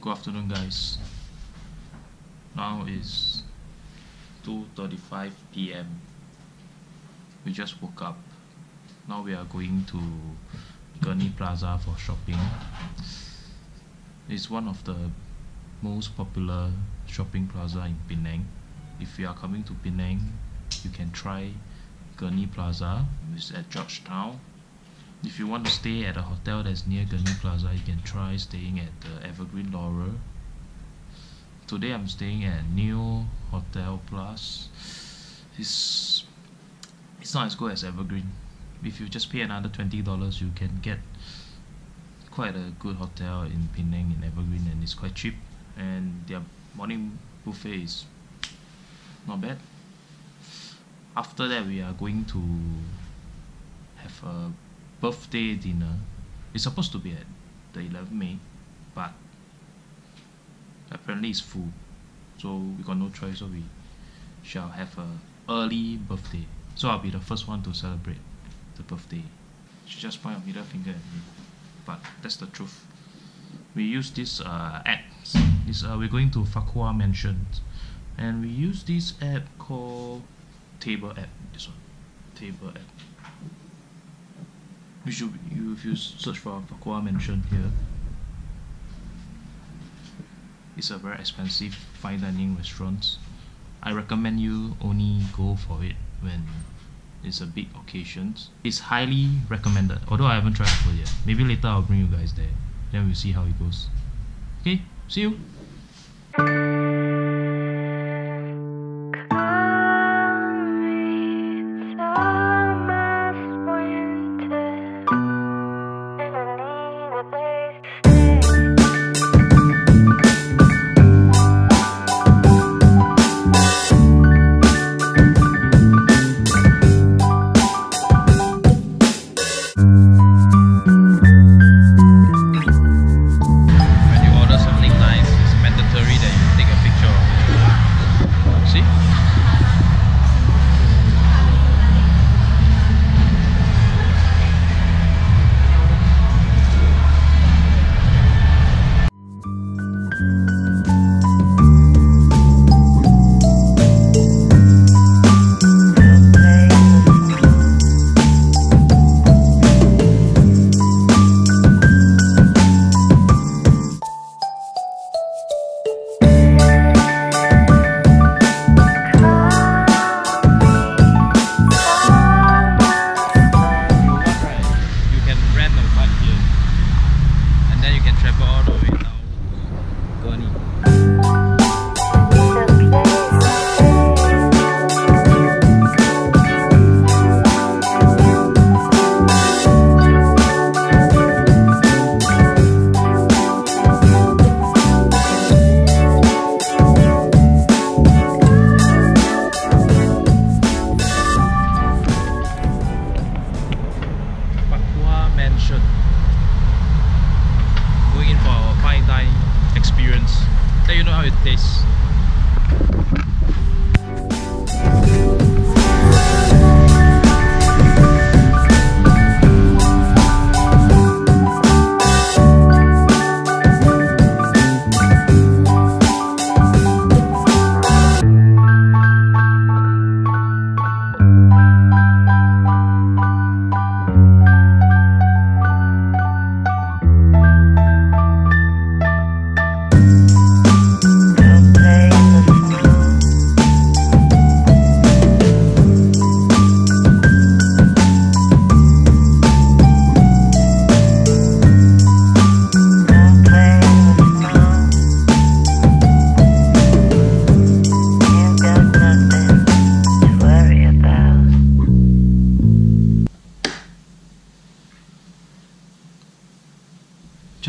good afternoon guys. Now is 2.35 p.m. we just woke up. Now we are going to Gurney Plaza for shopping. It's one of the most popular shopping plaza in Penang. If you are coming to Penang you can try Gurney Plaza which is at Georgetown. If you want to stay at a hotel that's near Gurney Plaza, you can try staying at the Evergreen Laurel. Today I'm staying at New Hotel Plus. It's it's not as good as Evergreen. If you just pay another twenty dollars, you can get quite a good hotel in Penang in Evergreen, and it's quite cheap. And their morning buffet is not bad. After that, we are going to have a birthday dinner. It's supposed to be at the 11th May, but apparently it's full. So we got no choice, so we shall have a early birthday. So I'll be the first one to celebrate the birthday. She just point a middle finger at me, but that's the truth. We use this uh, app. This uh, we're going to Farquhar Mansion, and we use this app called Table app. This one, Table app. You should you if you search for Farquhar Mansion here. It's a very expensive fine dining restaurant. I recommend you only go for it when it's a big occasion. It's highly recommended. Although I haven't tried food yet. Maybe later I'll bring you guys there. Then we'll see how it goes. Okay, see you. You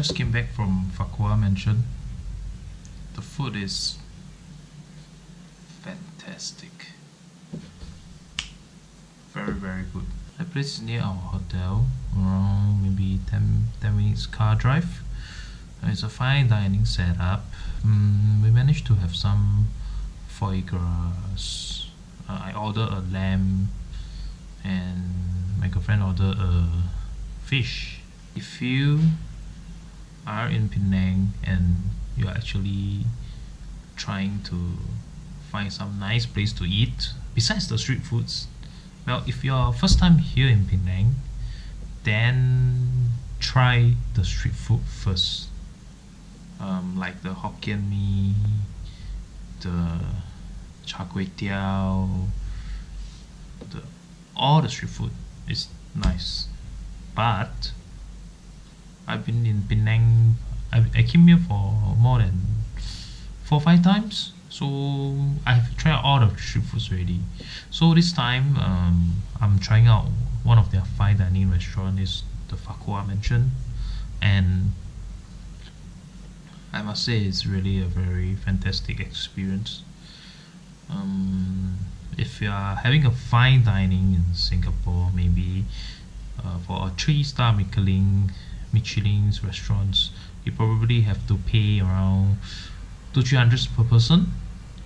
Just came back from Farquhar Mansion. The food is fantastic. Very, very good. The place is near our hotel, around maybe 10, 10 minutes car drive. It's a fine dining setup. Mm, we managed to have some foie gras. Uh, I ordered a lamb, and my girlfriend ordered a fish. If you are in Penang and you are actually trying to find some nice place to eat besides the street foods. Well if you're first time here in Penang then try the street food first. Um, like the Hokkien Mee the char kway teow the all the street food is nice. But I've been in Penang I, I came here for more than four five times. So I've tried all the street foods already. So this time um, I'm trying out one of their fine dining restaurant is the Farquhar Mansion. And I must say it's really a very fantastic experience. Um, if you are having a fine dining in Singapore maybe uh, for a three star Michelin Michelin's restaurants you probably have to pay around two three hundreds per person.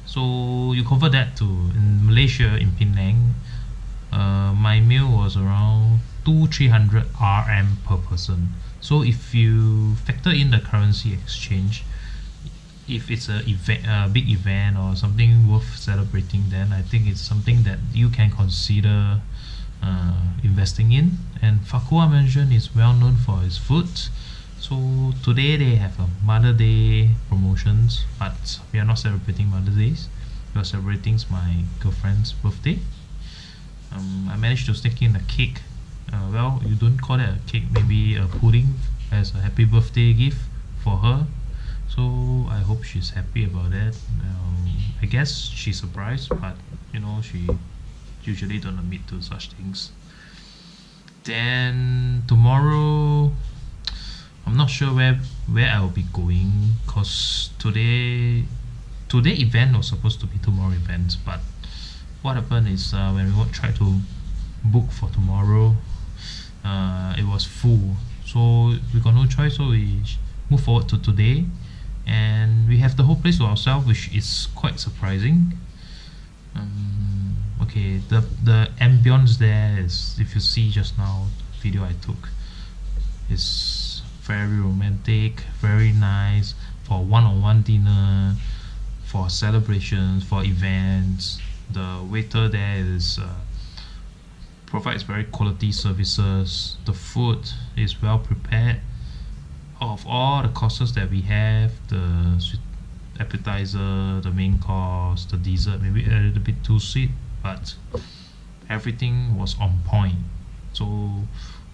So you convert that to in Malaysia in Penang uh, my meal was around two three hundred RM per person. So if you factor in the currency exchange if it's a event a big event or something worth celebrating then I think it's something that you can consider uh, investing in. And Farquhar Mansion is well known for its food. So today they have a Mother Day promotions but we are not celebrating Mother's Day we are celebrating my girlfriend's birthday. Um, I managed to sneak in a cake. Uh, well you don't call that a cake maybe a pudding as a happy birthday gift for her. So I hope she's happy about that. Um, I guess she's surprised but you know she usually don't admit to such things. Then tomorrow I'm not sure where where I'll be going cause today today event was supposed to be tomorrow event but what happened is uh, when we try to book for tomorrow uh, it was full. So we got no choice so we move forward to today. And we have the whole place to ourselves which is quite surprising okay the the ambience there is if you see just now video I took is very romantic very nice for one-on-one -on -one dinner for celebrations for events. The waiter there is uh, provides very quality services. The food is well prepared. Of all the courses that we have the appetizer the main course the dessert maybe a little bit too sweet but everything was on point so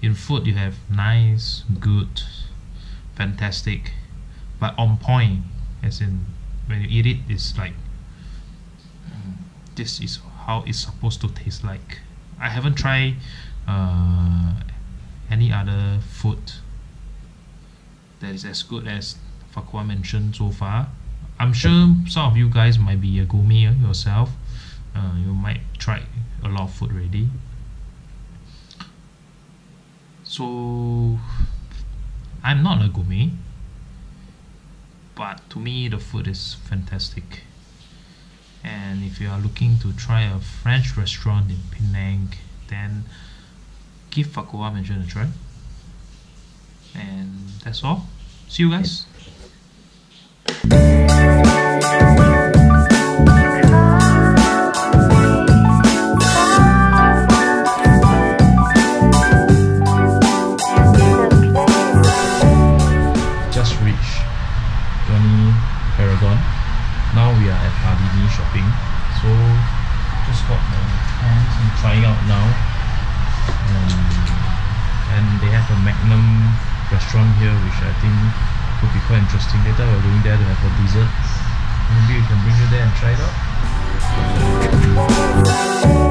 in food you have nice good fantastic but on point as in when you eat it it's like this is how it's supposed to taste like I haven't tried uh, any other food that is as good as Farquhar Mansion so far. I'm sure some of you guys might be a gourmet yourself. Uh, you might try a lot of food already. So I'm not a gourmet, but to me the food is fantastic. And if you are looking to try a French restaurant in Penang, then give Farquhar Mansion a try and that's all see you guys um, and they have a Magnum restaurant here which I think could be quite interesting. Later we're going there to have a dessert. Maybe we can bring you there and try it out.